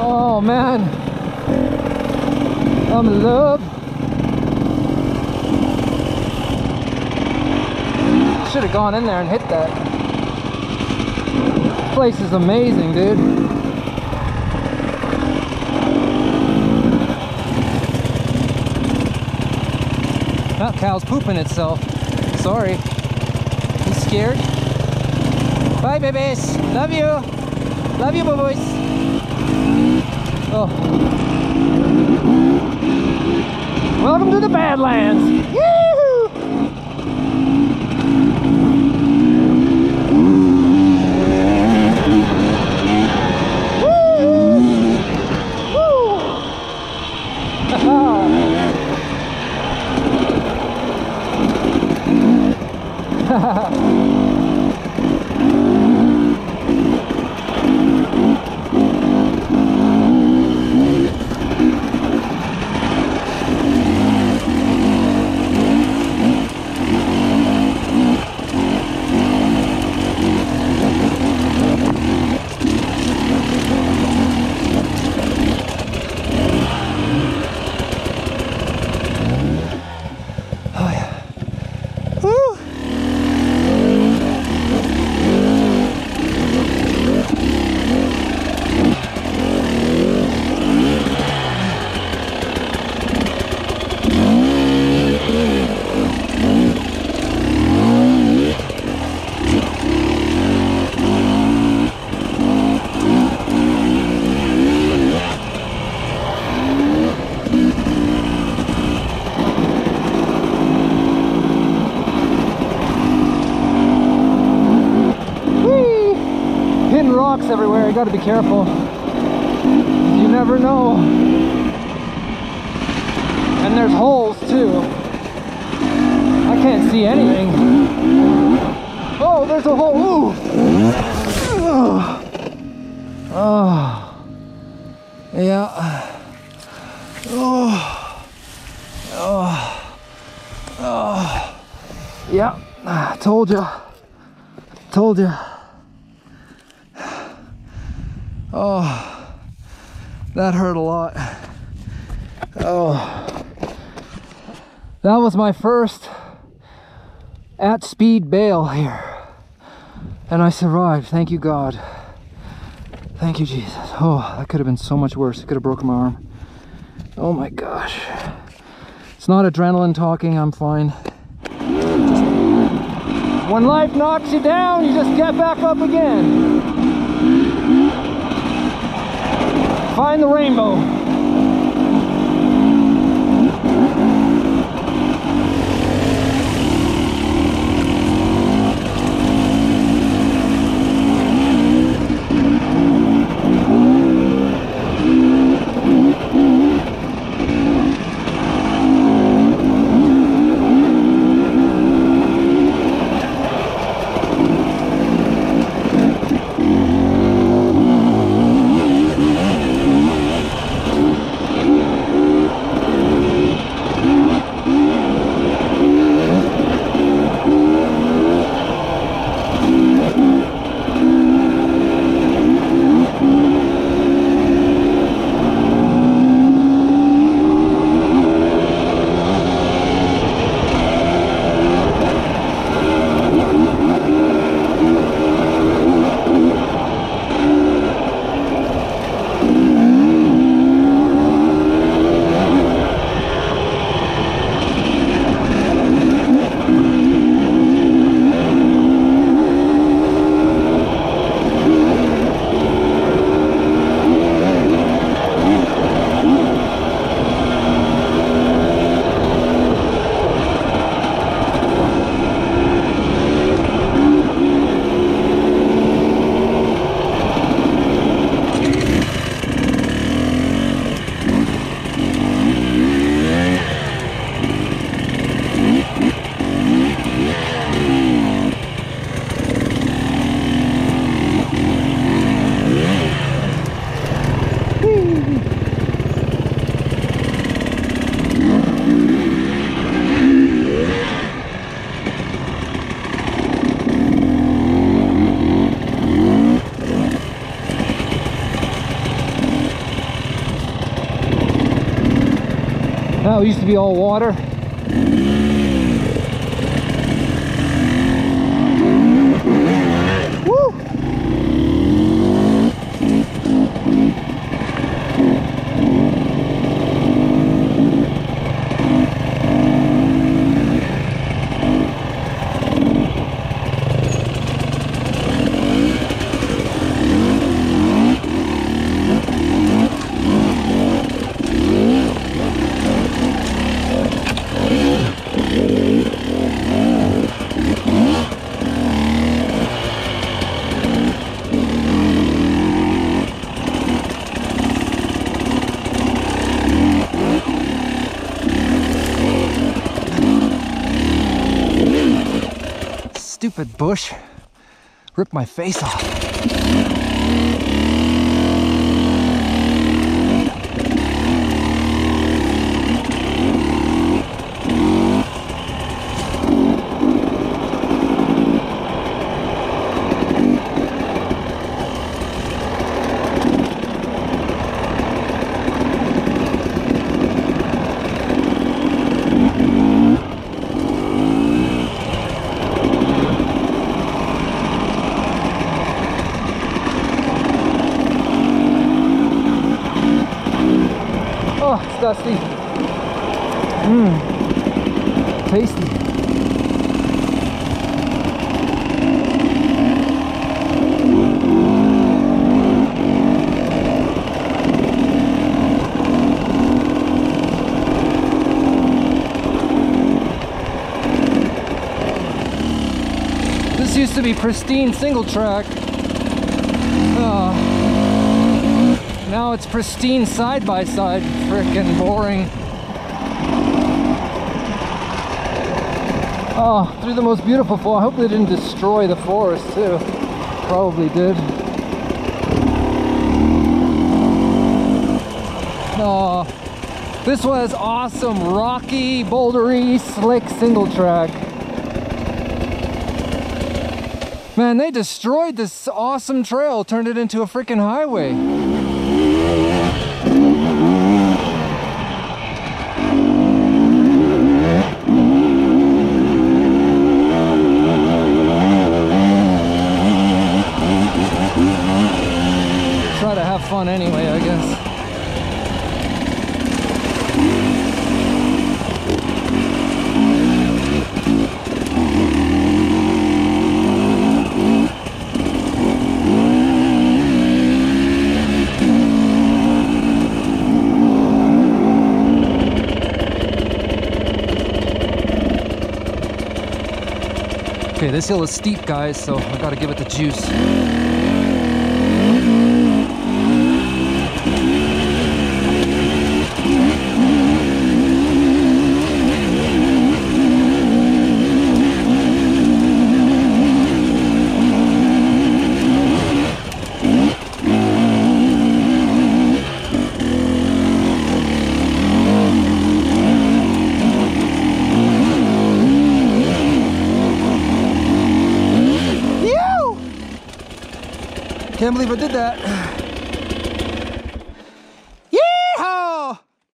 Oh man. I'm in love. Should have gone in there and hit that. Place is amazing, dude. That cow's pooping itself. Sorry. You scared? Bye, babies. Love you. Love you, boys. Oh. Welcome to the Badlands. Rocks everywhere. You gotta be careful. You never know. And there's holes too. I can't see anything. Oh, there's a hole. Ooh. Oh. Oh. Yeah. Oh. Oh. Oh. Yeah. I told you. Told you. Oh, that hurt a lot. Oh, that was my first at speed bail here. And I survived. Thank you, God. Thank you, Jesus. Oh, that could have been so much worse. It could have broken my arm. Oh my gosh. It's not adrenaline talking. I'm fine. When life knocks you down, you just get back up again. Find the rainbow. It used to be all water. Stupid bush. Ripped my face off. Dusty. Mmm. Tasty. This used to be pristine single track. Oh. Now it's pristine side by side. Frickin' boring. Oh, through the most beautiful fall. I hope they didn't destroy the forest too. Probably did. Oh, this was awesome. Rocky, bouldery, slick single track. Man, they destroyed this awesome trail, turned it into a freaking highway. Try to have fun anyway, I guess. Okay, this hill is steep, guys, so I gotta give it the juice. I can't believe I did that.